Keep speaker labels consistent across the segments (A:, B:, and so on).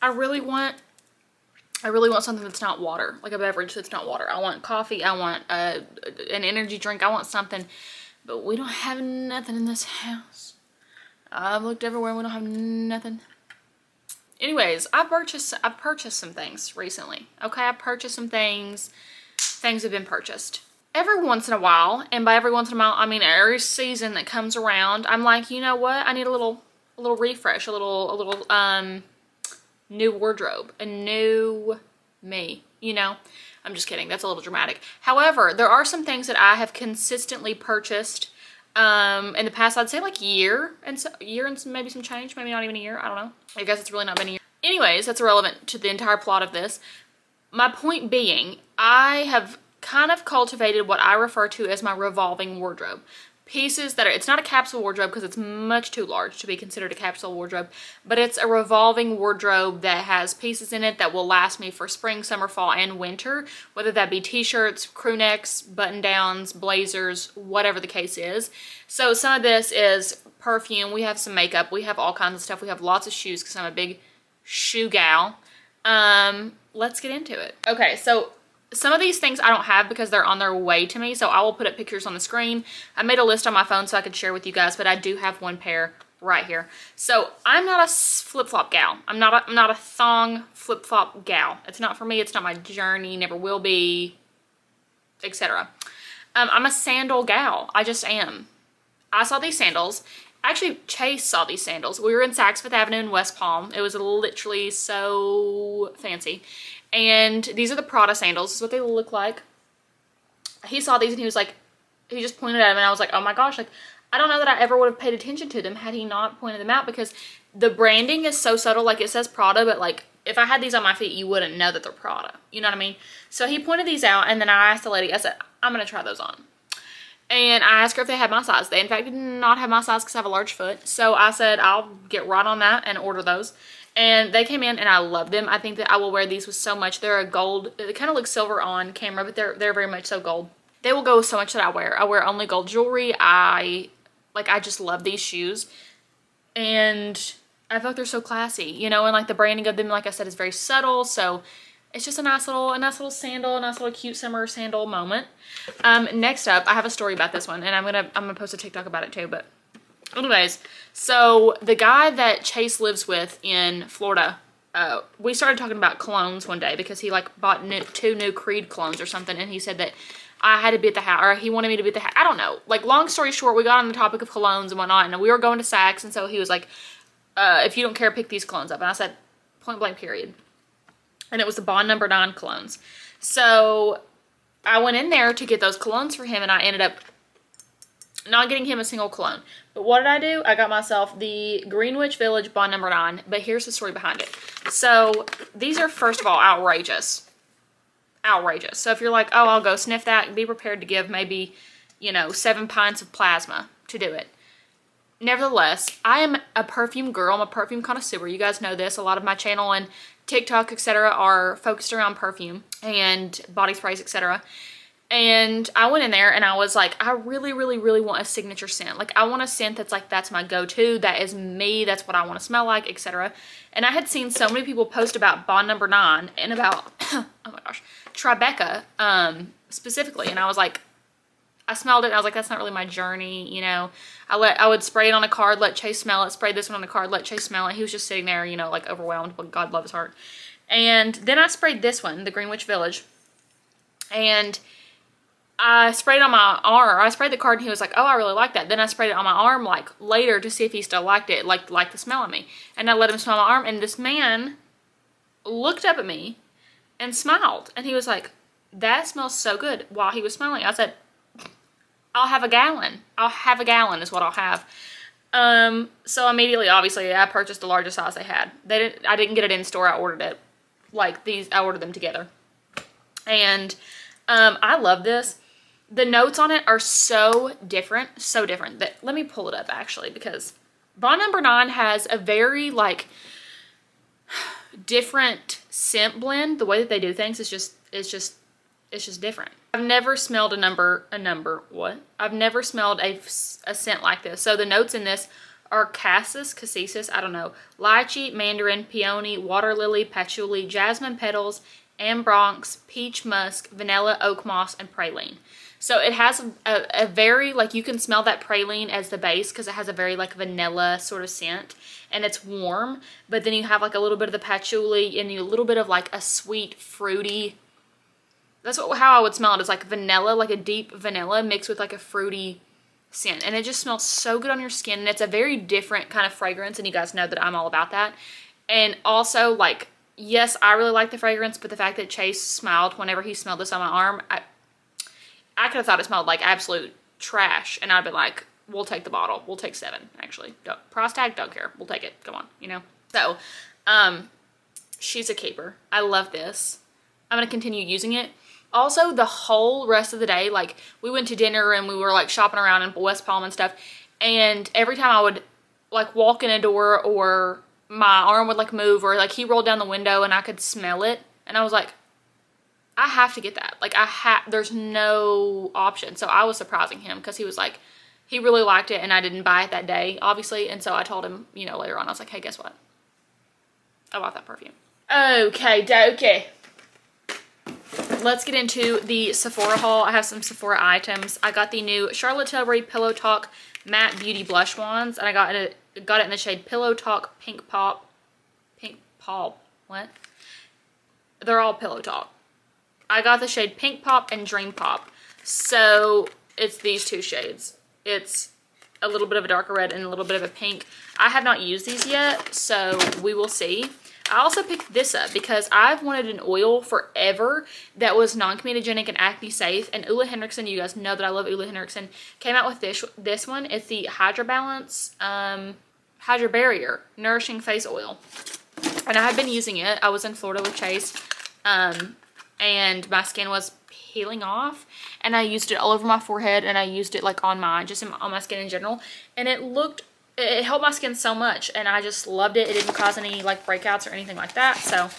A: I really want I really want something that's not water, like a beverage that's not water. I want coffee, I want uh, an energy drink, I want something, but we don't have nothing in this house. I've looked everywhere, we don't have nothing. Anyways, I purchased I purchased some things recently. Okay, I purchased some things. Things have been purchased. Every once in a while, and by every once in a while, I mean every season that comes around, I'm like, you know what? I need a little a little refresh, a little a little um new wardrobe, a new me, you know? I'm just kidding. That's a little dramatic. However, there are some things that I have consistently purchased um, in the past, I'd say like year and so, year and some, maybe some change, maybe not even a year. I don't know. I guess it's really not been a year. Anyways, that's irrelevant to the entire plot of this. My point being, I have kind of cultivated what I refer to as my revolving wardrobe pieces that are, it's not a capsule wardrobe because it's much too large to be considered a capsule wardrobe, but it's a revolving wardrobe that has pieces in it that will last me for spring, summer, fall, and winter, whether that be t-shirts, crew necks, button downs, blazers, whatever the case is. So some of this is perfume, we have some makeup, we have all kinds of stuff, we have lots of shoes because I'm a big shoe gal. Um, let's get into it. Okay, so some of these things I don't have because they're on their way to me, so I will put up pictures on the screen. I made a list on my phone so I could share with you guys, but I do have one pair right here. So I'm not a flip-flop gal. I'm not a, I'm not a thong flip-flop gal. It's not for me. It's not my journey. Never will be, etc. Um, I'm a sandal gal. I just am. I saw these sandals. Actually, Chase saw these sandals. We were in Saks Fifth Avenue in West Palm. It was literally so fancy. And these are the Prada sandals. This is what they look like. He saw these and he was like, he just pointed at them and I was like, oh my gosh, like, I don't know that I ever would have paid attention to them had he not pointed them out because the branding is so subtle. Like it says Prada, but like if I had these on my feet, you wouldn't know that they're Prada. You know what I mean? So he pointed these out and then I asked the lady, I said, I'm going to try those on. And I asked her if they had my size. They in fact did not have my size because I have a large foot. So I said, I'll get right on that and order those. And they came in and I love them. I think that I will wear these with so much. They're a gold, they kind of look silver on camera, but they're, they're very much so gold. They will go with so much that I wear. I wear only gold jewelry. I, like, I just love these shoes. And I feel like they're so classy, you know, and like the branding of them, like I said, is very subtle. So it's just a nice little, a nice little sandal, a nice little cute summer sandal moment. Um, next up, I have a story about this one and I'm going to, I'm going to post a TikTok about it too, but Anyways, so the guy that Chase lives with in Florida, uh, we started talking about colognes one day because he like bought new, two new Creed colognes or something, and he said that I had to be at the house, or he wanted me to be at the house. I don't know. Like, long story short, we got on the topic of colognes and whatnot, and we were going to Saks, and so he was like, uh, if you don't care, pick these colognes up. And I said, point blank period. And it was the Bond number nine colognes. So I went in there to get those colognes for him, and I ended up not getting him a single cologne. But what did I do? I got myself the Greenwich Village Bond Number 9. But here's the story behind it. So these are, first of all, outrageous. Outrageous. So if you're like, oh, I'll go sniff that, be prepared to give maybe, you know, seven pints of plasma to do it. Nevertheless, I am a perfume girl. I'm a perfume connoisseur. You guys know this. A lot of my channel and TikTok, etc., are focused around perfume and body sprays, etc. And I went in there and I was like, I really, really, really want a signature scent. Like I want a scent that's like, that's my go-to. That is me. That's what I want to smell like, etc. And I had seen so many people post about Bond number nine and about, oh my gosh, Tribeca um, specifically. And I was like, I smelled it. I was like, that's not really my journey. You know, I let, I would spray it on a card, let Chase smell it, spray this one on a card, let Chase smell it. He was just sitting there, you know, like overwhelmed, but God love his heart. And then I sprayed this one, the Greenwich Village. And I sprayed on my arm. I sprayed the card and he was like, oh, I really like that. Then I sprayed it on my arm like later to see if he still liked it, like, like the smell of me. And I let him smell my arm and this man looked up at me and smiled. And he was like, that smells so good while he was smelling. I said, I'll have a gallon. I'll have a gallon is what I'll have. Um, so immediately, obviously, I purchased the largest size they had. They didn't, I didn't get it in store. I ordered it like these. I ordered them together. And um, I love this the notes on it are so different, so different. That Let me pull it up actually because Bond number nine has a very like different scent blend. The way that they do things is just, it's just, it's just different. I've never smelled a number, a number, what? I've never smelled a, a scent like this. So the notes in this Arcassus, cassis, I don't know, lychee, mandarin, peony, water lily, patchouli, jasmine petals, ambrox, peach musk, vanilla, oak moss, and praline. So it has a, a, very, like you can smell that praline as the base because it has a very like vanilla sort of scent and it's warm. But then you have like a little bit of the patchouli and a little bit of like a sweet, fruity, that's what, how I would smell it. It's like vanilla, like a deep vanilla mixed with like a fruity scent. And it just smells so good on your skin. And it's a very different kind of fragrance. And you guys know that I'm all about that. And also like, yes, I really like the fragrance, but the fact that Chase smiled whenever he smelled this on my arm, I, I could have thought it smelled like absolute trash, and I'd be like, we'll take the bottle. We'll take seven, actually. Don't, price tag, don't care. We'll take it. Come on, you know? So, um, she's a keeper. I love this. I'm going to continue using it. Also, the whole rest of the day, like, we went to dinner and we were, like, shopping around in West Palm and stuff, and every time I would, like, walk in a door or my arm would, like, move or, like, he rolled down the window and I could smell it, and I was like, I have to get that. Like I have, there's no option. So I was surprising him because he was like, he really liked it and I didn't buy it that day, obviously. And so I told him, you know, later on, I was like, hey, guess what? I bought that perfume. Okay, dokey. Let's get into the Sephora haul. I have some Sephora items. I got the new Charlotte Tilbury Pillow Talk Matte Beauty Blush Wands. And I got it, got it in the shade Pillow Talk Pink Pop. Pink Pop. What? They're all Pillow Talk. I got the shade Pink Pop and Dream Pop. So it's these two shades. It's a little bit of a darker red and a little bit of a pink. I have not used these yet, so we will see. I also picked this up because I've wanted an oil forever that was non-comedogenic and acne safe. And Ole Henriksen, you guys know that I love Ole Henriksen, came out with this this one. It's the Hydra Balance um, Hydra Barrier Nourishing Face Oil. And I have been using it. I was in Florida with Chase um, and my skin was peeling off and I used it all over my forehead and I used it like on my just on my skin in general and it looked it helped my skin so much and I just loved it. It didn't cause any like breakouts or anything like that so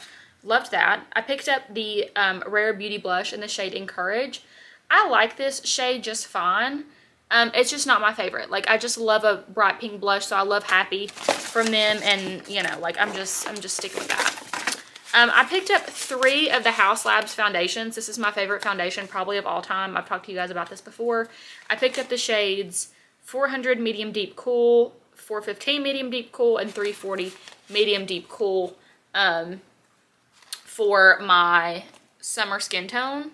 A: loved that. I picked up the um, Rare Beauty blush in the shade Encourage. I like this shade just fine. Um, it's just not my favorite. Like I just love a bright pink blush so I love Happy from them and you know like I'm just I'm just sticking with that um, I picked up three of the Haus Labs foundations. This is my favorite foundation probably of all time. I've talked to you guys about this before. I picked up the shades 400 Medium Deep Cool, 415 Medium Deep Cool, and 340 Medium Deep Cool um, for my summer skin tone.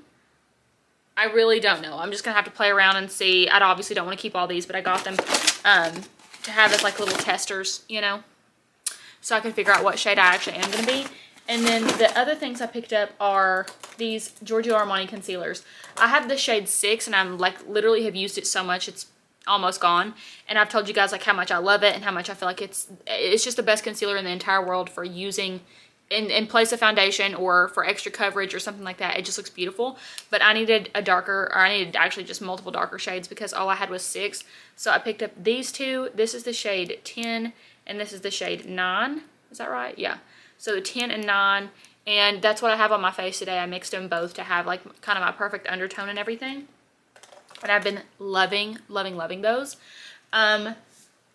A: I really don't know. I'm just going to have to play around and see. I obviously don't want to keep all these, but I got them um, to have as like little testers, you know, so I can figure out what shade I actually am going to be. And then the other things I picked up are these Giorgio Armani concealers. I have the shade 6 and I'm like literally have used it so much it's almost gone. And I've told you guys like how much I love it and how much I feel like it's it's just the best concealer in the entire world for using in, in place of foundation or for extra coverage or something like that. It just looks beautiful. But I needed a darker, or I needed actually just multiple darker shades because all I had was six. So I picked up these two. This is the shade 10 and this is the shade 9. Is that right? Yeah. So 10 and 9. And that's what I have on my face today. I mixed them both to have like kind of my perfect undertone and everything. And I've been loving, loving, loving those. Um,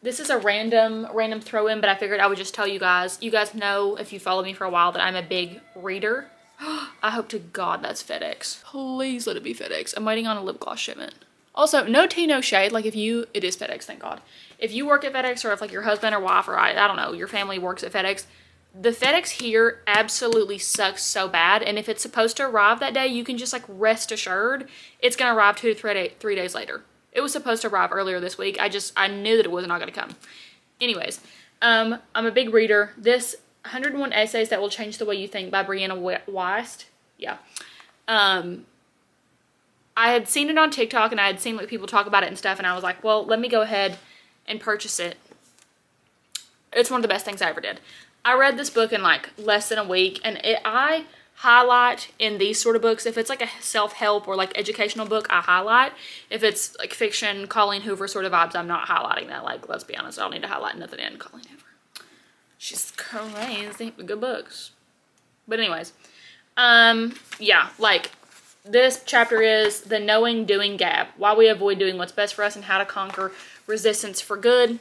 A: this is a random, random throw in, but I figured I would just tell you guys. You guys know, if you follow me for a while, that I'm a big reader. I hope to God that's FedEx. Please let it be FedEx. I'm waiting on a lip gloss shipment. Also, no tea, no shade. Like if you, it is FedEx, thank God. If you work at FedEx or if like your husband or wife or I, I don't know, your family works at FedEx, the FedEx here absolutely sucks so bad. And if it's supposed to arrive that day, you can just like rest assured it's going to arrive two to three, day, three days later. It was supposed to arrive earlier this week. I just, I knew that it was not going to come. Anyways, um, I'm a big reader. This 101 Essays That Will Change the Way You Think by Brianna Weist. Yeah. Um, I had seen it on TikTok and I had seen like people talk about it and stuff. And I was like, well, let me go ahead and purchase it. It's one of the best things I ever did. I read this book in like less than a week and it, I highlight in these sort of books. If it's like a self-help or like educational book, I highlight. If it's like fiction, Colleen Hoover sort of vibes, I'm not highlighting that. Like, let's be honest, I don't need to highlight nothing in Colleen Hoover. She's crazy. Good books. But anyways, um, yeah, like this chapter is the knowing, doing gap. Why we avoid doing what's best for us and how to conquer resistance for good.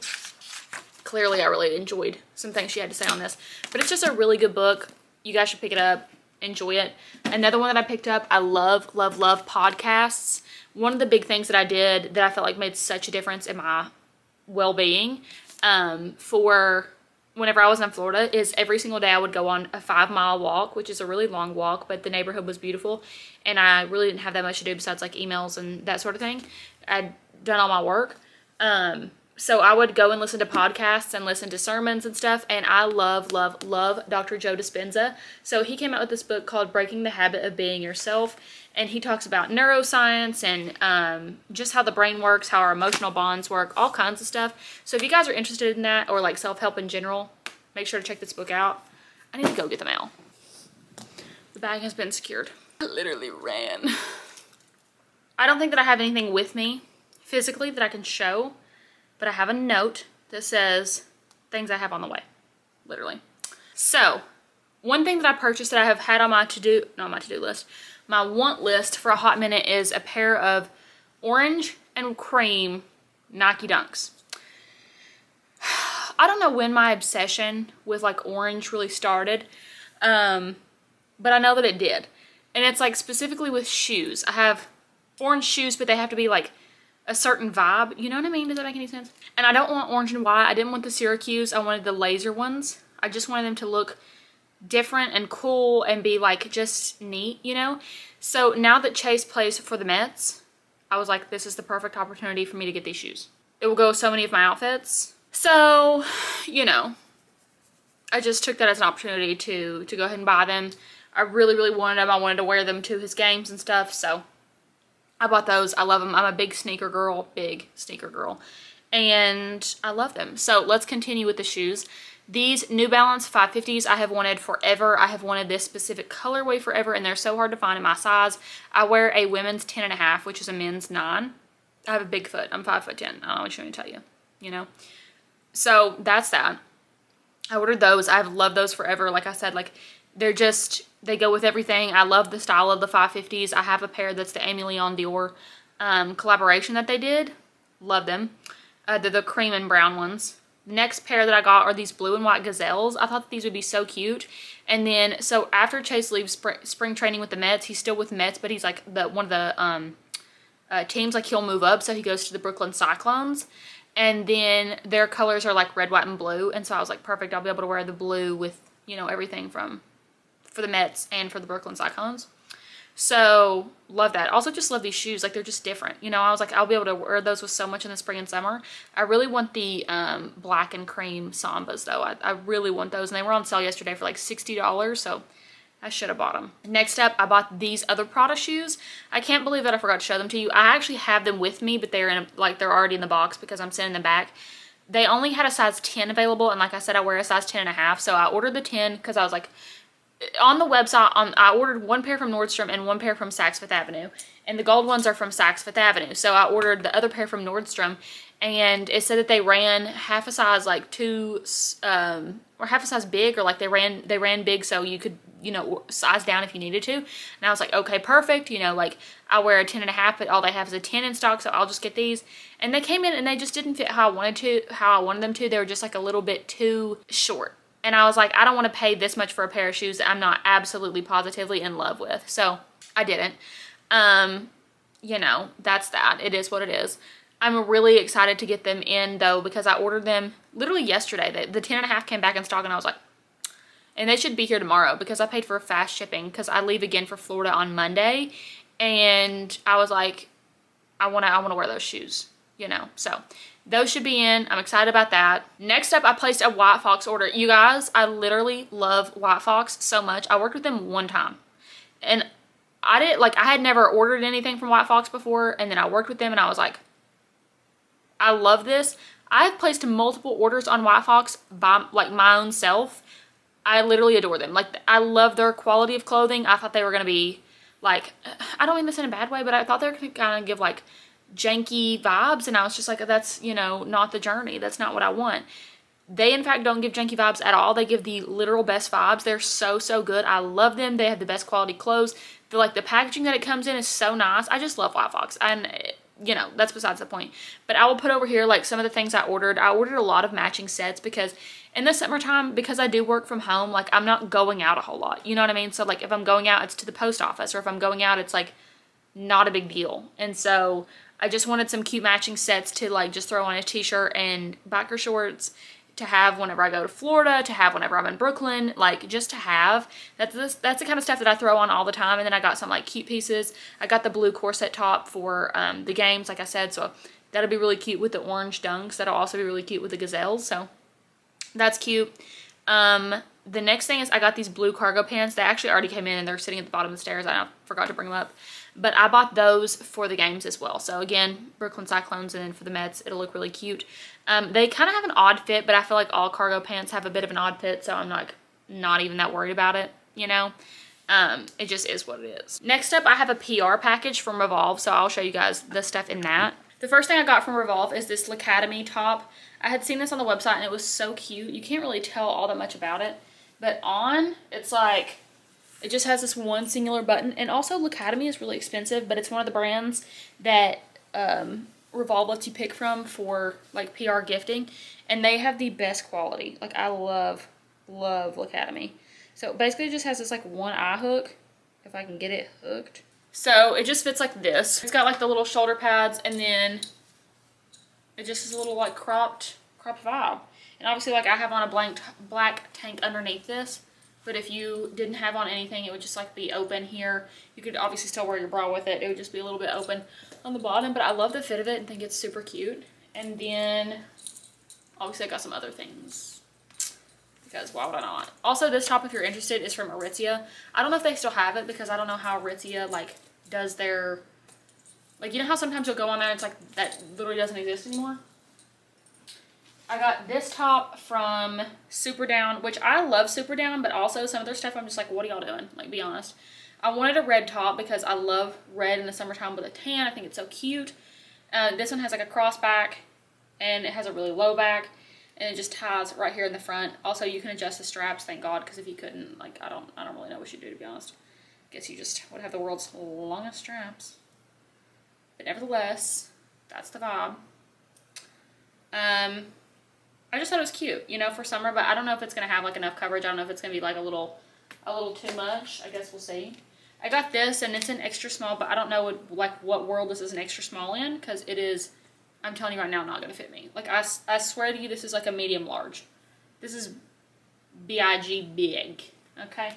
A: Clearly I really enjoyed some things she had to say on this. But it's just a really good book. You guys should pick it up, enjoy it. Another one that I picked up, I love, love, love podcasts. One of the big things that I did that I felt like made such a difference in my well-being um, for whenever I was in Florida is every single day I would go on a five mile walk, which is a really long walk, but the neighborhood was beautiful. And I really didn't have that much to do besides like emails and that sort of thing. I'd done all my work. Um, so I would go and listen to podcasts and listen to sermons and stuff. And I love, love, love Dr. Joe Dispenza. So he came out with this book called Breaking the Habit of Being Yourself. And he talks about neuroscience and um, just how the brain works, how our emotional bonds work, all kinds of stuff. So if you guys are interested in that or like self-help in general, make sure to check this book out. I need to go get the mail. The bag has been secured. I literally ran. I don't think that I have anything with me physically that I can show but I have a note that says things I have on the way, literally. So, one thing that I purchased that I have had on my to-do, not my to-do list, my want list for a hot minute is a pair of orange and cream Nike Dunks. I don't know when my obsession with like orange really started, um, but I know that it did. And it's like specifically with shoes. I have orange shoes, but they have to be like a certain vibe. You know what I mean? Does that make any sense? And I don't want orange and white. I didn't want the Syracuse. I wanted the laser ones. I just wanted them to look different and cool and be like just neat, you know? So now that Chase plays for the Mets, I was like, this is the perfect opportunity for me to get these shoes. It will go with so many of my outfits. So, you know, I just took that as an opportunity to, to go ahead and buy them. I really, really wanted them. I wanted to wear them to his games and stuff. So I bought those. I love them. I'm a big sneaker girl, big sneaker girl. And I love them. So let's continue with the shoes. These New Balance 550s I have wanted forever. I have wanted this specific colorway forever and they're so hard to find in my size. I wear a women's 10 and a half, which is a men's 9. I have a big foot. I'm 5 foot 10. I don't what you want to tell you, you know? So that's that. I ordered those. I've loved those forever. Like I said, like they're just, they go with everything. I love the style of the 550s. I have a pair that's the Aimé Leon Dore um, collaboration that they did. Love them. Uh, they're the cream and brown ones. Next pair that I got are these blue and white gazelles. I thought these would be so cute. And then, so after Chase leaves spring, spring training with the Mets, he's still with Mets, but he's like the one of the um, uh, teams, like he'll move up. So he goes to the Brooklyn Cyclones. And then their colors are like red, white, and blue. And so I was like, perfect. I'll be able to wear the blue with, you know, everything from for the Mets and for the Brooklyn Cyclones. So love that. Also just love these shoes. Like they're just different. You know, I was like, I'll be able to wear those with so much in the spring and summer. I really want the um, black and cream Sambas though. I, I really want those. And they were on sale yesterday for like $60. So I should have bought them. Next up, I bought these other Prada shoes. I can't believe that I forgot to show them to you. I actually have them with me, but they're in a, like they're already in the box because I'm sending them back. They only had a size 10 available, and like I said, I wear a size 10 and a half. So I ordered the 10 because I was like, on the website, on I ordered one pair from Nordstrom and one pair from Saks Fifth Avenue. And the gold ones are from Saks Fifth Avenue. So I ordered the other pair from Nordstrom. And it said that they ran half a size like two, um, or half a size big, or like they ran, they ran big so you could, you know, size down if you needed to. And I was like, okay, perfect. You know, like I wear a 10 and a half, but all they have is a 10 in stock. So I'll just get these. And they came in and they just didn't fit how I wanted to, how I wanted them to. They were just like a little bit too short. And I was like, I don't want to pay this much for a pair of shoes that I'm not absolutely positively in love with. So I didn't. Um, you know, that's that. It is what it is. I'm really excited to get them in though because I ordered them literally yesterday. The, the 10 and a half came back in stock and I was like, and they should be here tomorrow because I paid for fast shipping because I leave again for Florida on Monday. And I was like, I want to I want to wear those shoes, you know. So those should be in. I'm excited about that. Next up, I placed a White Fox order. You guys, I literally love White Fox so much. I worked with them one time. And I didn't, like, I had never ordered anything from White Fox before. And then I worked with them and I was like, I love this. I've placed multiple orders on White Fox by, like, my own self. I literally adore them. Like, I love their quality of clothing. I thought they were going to be, like, I don't mean this in a bad way, but I thought they were going to kind of give, like, janky vibes and I was just like that's you know not the journey that's not what I want they in fact don't give janky vibes at all they give the literal best vibes they're so so good I love them they have the best quality clothes the like the packaging that it comes in is so nice I just love White Fox and you know, that's besides the point. But I will put over here like some of the things I ordered. I ordered a lot of matching sets because in the summertime, because I do work from home, like I'm not going out a whole lot. You know what I mean? So like if I'm going out, it's to the post office or if I'm going out, it's like not a big deal. And so I just wanted some cute matching sets to like just throw on a t-shirt and biker shorts to have whenever I go to Florida, to have whenever I'm in Brooklyn, like just to have. That's that's the kind of stuff that I throw on all the time. And then I got some like cute pieces. I got the blue corset top for um, the games, like I said. So that'll be really cute with the orange dunks. That'll also be really cute with the gazelles. So that's cute. Um, the next thing is I got these blue cargo pants. They actually already came in and they're sitting at the bottom of the stairs. I forgot to bring them up. But I bought those for the games as well. So again, Brooklyn Cyclones and then for the Mets, it'll look really cute. Um, they kind of have an odd fit, but I feel like all cargo pants have a bit of an odd fit, so I'm like not even that worried about it, you know? Um, it just is what it is. Next up, I have a PR package from Revolve, so I'll show you guys the stuff in that. The first thing I got from Revolve is this L'Academie top. I had seen this on the website and it was so cute. You can't really tell all that much about it, but on, it's like, it just has this one singular button. And also, L'Academie is really expensive, but it's one of the brands that um, Revolve lets you pick from for like PR gifting. And they have the best quality. Like I love, love L'Academie. So basically it just has this like one eye hook, if I can get it hooked. So it just fits like this. It's got like the little shoulder pads and then it just is a little like cropped, cropped vibe. And obviously like I have on a blank black tank underneath this. But if you didn't have on anything, it would just like be open here. You could obviously still wear your bra with it. It would just be a little bit open on the bottom, but I love the fit of it and think it's super cute. And then, obviously I got some other things because why would I not? Also, this top, if you're interested, is from Aritzia. I don't know if they still have it because I don't know how Aritzia, like, does their, like, you know how sometimes you'll go on there and it's like, that literally doesn't exist anymore? I got this top from Superdown, which I love Superdown, but also some of their stuff I'm just like, what are y'all doing? Like, be honest. I wanted a red top because I love red in the summertime with a tan. I think it's so cute. Uh, this one has like a cross back and it has a really low back and it just ties right here in the front. Also, you can adjust the straps, thank God, because if you couldn't, like, I don't, I don't really know what you'd do, to be honest. I guess you just would have the world's longest straps. But nevertheless, that's the vibe. Um, I just thought it was cute, you know, for summer, but I don't know if it's going to have, like, enough coverage. I don't know if it's going to be, like, a little, a little too much. I guess we'll see. I got this and it's an extra small, but I don't know what, like what world this is an extra small in because it is, I'm telling you right now, not going to fit me. Like I, I swear to you, this is like a medium large. This is B-I-G big, okay?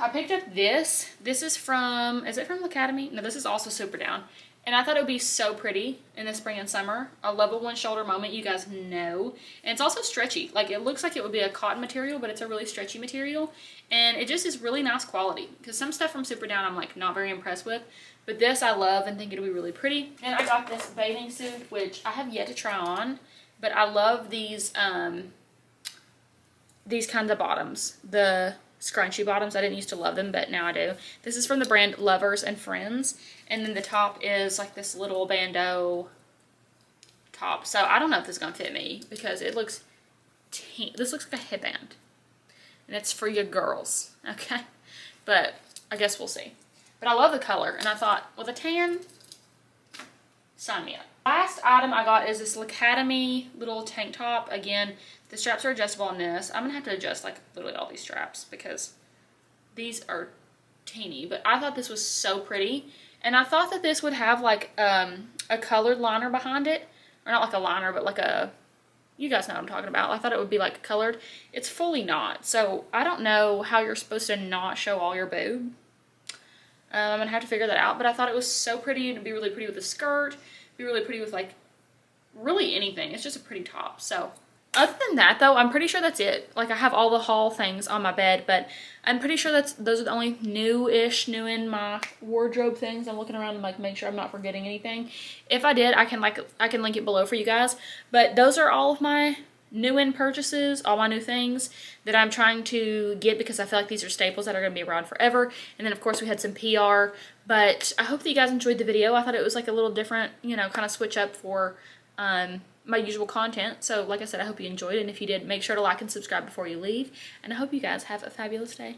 A: I picked up this. This is from, is it from L'Academie? No, this is also Superdown. And I thought it would be so pretty in the spring and summer. A level one shoulder moment, you guys know. And it's also stretchy. Like it looks like it would be a cotton material, but it's a really stretchy material. And it just is really nice quality. Because some stuff from Superdown I'm like not very impressed with. But this I love and think it'll be really pretty. And I got this bathing suit, which I have yet to try on. But I love these, um, these kinds of bottoms. The scrunchy bottoms. I didn't used to love them, but now I do. This is from the brand Lovers and Friends. And then the top is like this little bandeau top. So I don't know if this is going to fit me because it looks, this looks like a headband. And it's for your girls, okay? But I guess we'll see. But I love the color. And I thought, with a tan, sign me up. Last item I got is this L'Academie little tank top. Again, the straps are adjustable on this. I'm going to have to adjust like literally all these straps because these are teeny. But I thought this was so pretty. And I thought that this would have like um, a colored liner behind it. Or not like a liner, but like a, you guys know what I'm talking about. I thought it would be like colored. It's fully not. So I don't know how you're supposed to not show all your boob. Um, I'm going to have to figure that out. But I thought it was so pretty. and It'd be really pretty with a skirt. Be really pretty with like really anything. It's just a pretty top. So other than that though, I'm pretty sure that's it. Like I have all the haul things on my bed, but I'm pretty sure that's those are the only new-ish, new in my wardrobe things. I'm looking around and like make sure I'm not forgetting anything. If I did, I can like I can link it below for you guys. But those are all of my new in purchases, all my new things that I'm trying to get because I feel like these are staples that are going to be around forever. And then of course we had some PR, but I hope that you guys enjoyed the video. I thought it was like a little different, you know, kind of switch up for um, my usual content. So like I said, I hope you enjoyed it. And if you did, make sure to like and subscribe before you leave. And I hope you guys have a fabulous day.